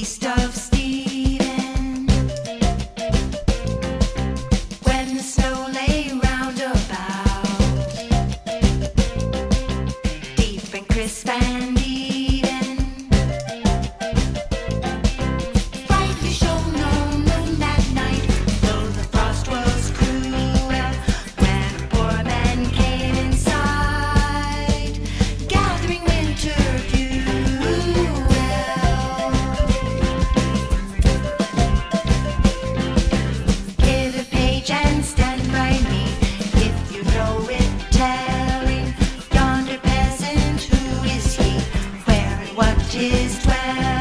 taste of She's twelve.